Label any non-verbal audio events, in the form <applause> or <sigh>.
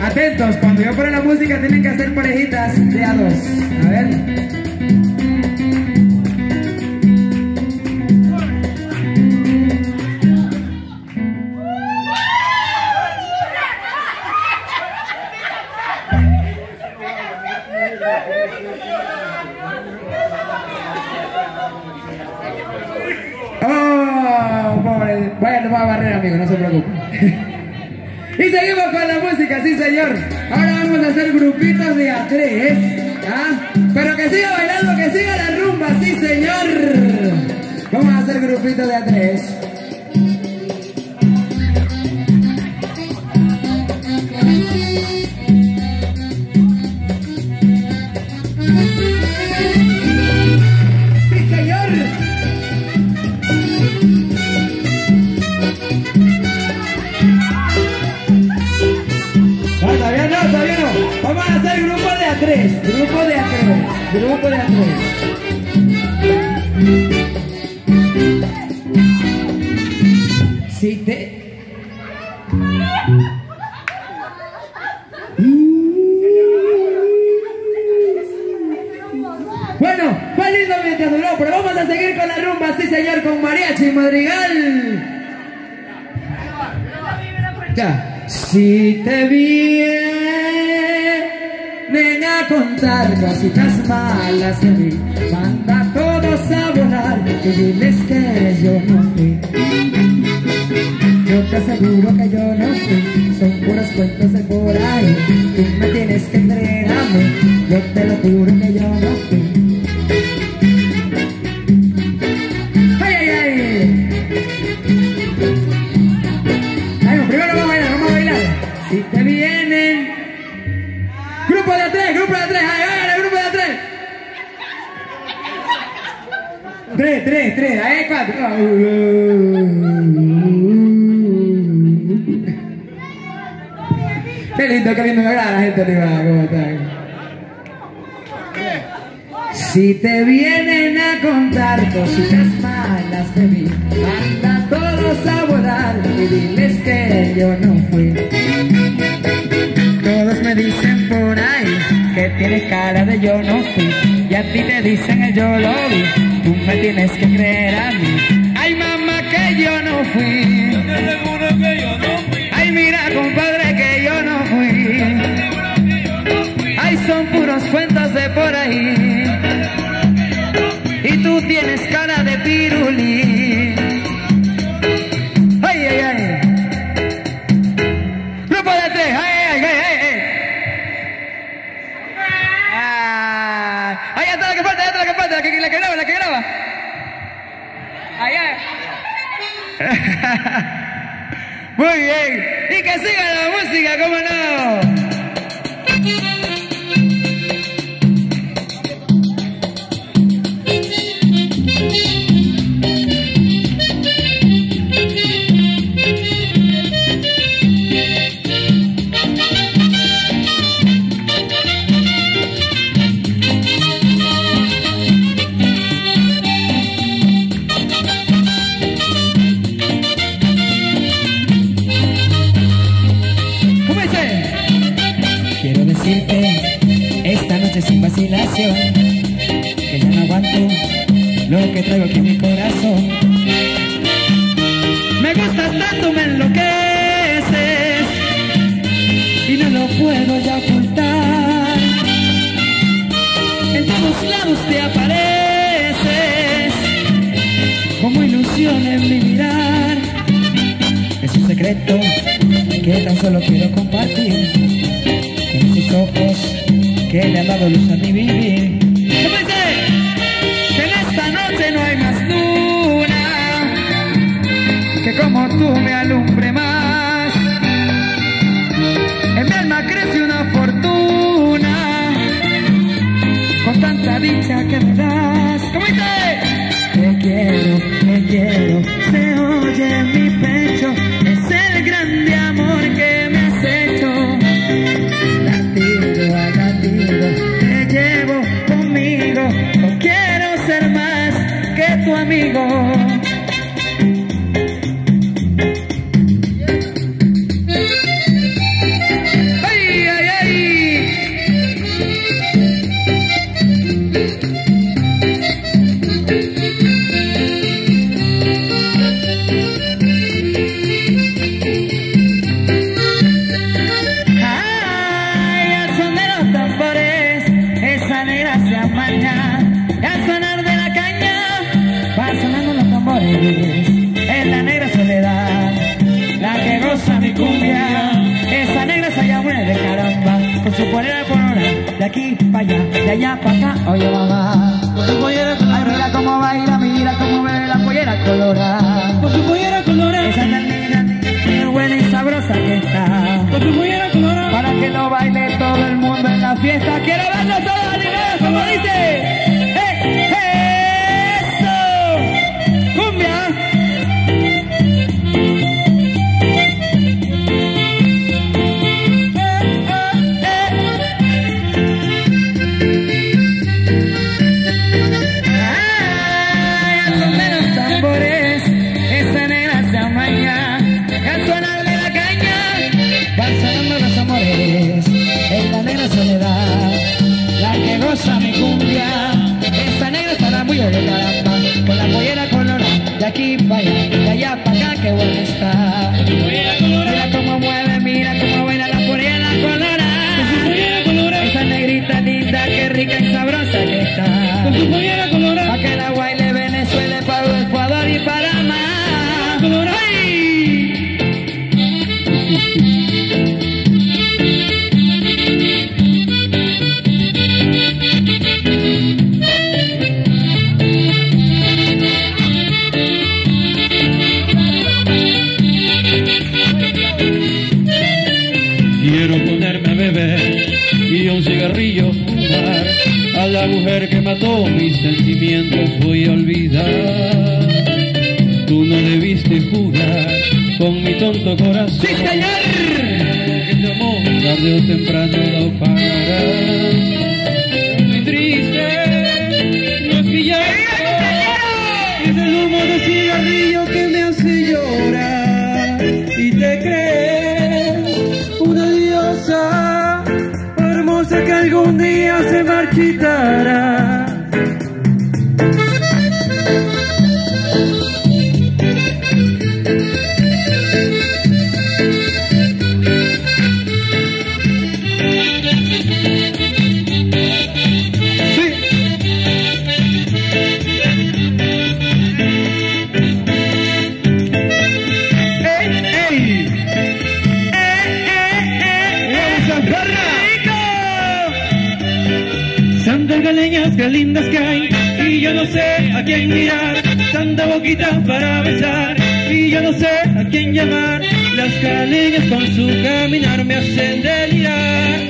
Atentos, cuando yo pongo la música tienen que hacer parejitas de a dos. Vaya, no va a barrer, amigo, no se preocupe. <laughs> y seguimos con la música, sí, señor. Ahora vamos a hacer grupitos de a tres. ¿ah? Pero que siga bailando, que siga la rumba, sí, señor. Vamos a hacer grupitos de a tres. Grupo de a tres. Grupo de a tres. Si te... Bueno, fue lindo mientras duró, pero vamos a seguir con la rumba, sí señor, con mariachi madrigal. Ya. Si te vienen a contar cositas malas de mí, manda a todos a volar y diles que yo no fui. Yo te aseguro que yo no fui, son puros cuentos de por ahí. Tú me tienes que Tres, tres, tres, ahí hay cuatro. Qué lindo, qué lindo la gente arriba, ¿cómo están? Si te vienen a contar cositas malas de mí, manda todos a volar y diles que yo no fui. Todos me dicen por ahí que tienes cara de yo no fui, y a ti te dicen el yo lo vi, tú me tienes que creer a mí. Ay mamá que yo no fui, <laughs> Muy bien. Y que siga la música, ¿cómo no? Sin vacilación que ya no aguanto lo que traigo aquí en mi corazón. Me gustas tanto, me enloqueces y no lo puedo ya ocultar. En todos lados te apareces como ilusión en mi mirar. Es un secreto que tan solo quiero compartir con esos ojos que le han dado luz a mi vivir. Tu amigo. Es la negra soledad, la que goza mi cumbia. Esa negra se llama de caramba, con su polera colorada. De aquí para allá, de allá para acá, oye mamá. Con su pollera Ay, mira cómo baila, mira cómo bebe la pollera colorada. Un cigarrillo fumar. A la mujer que mató mis sentimientos voy a olvidar. Tú no debiste jurar con mi tonto corazón. ¡Sí, señor! Que tu amor tarde o temprano lo pagará. Muy triste, no es que ya es el humo de cigarrillo que me hace llorar y te crees una diosa hermosa que algún día se marchitará. Galeñas, qué lindas que hay, y yo no sé a quién mirar, tanta boquita para besar, y yo no sé a quién llamar, las caleñas con su caminar me hacen delirar,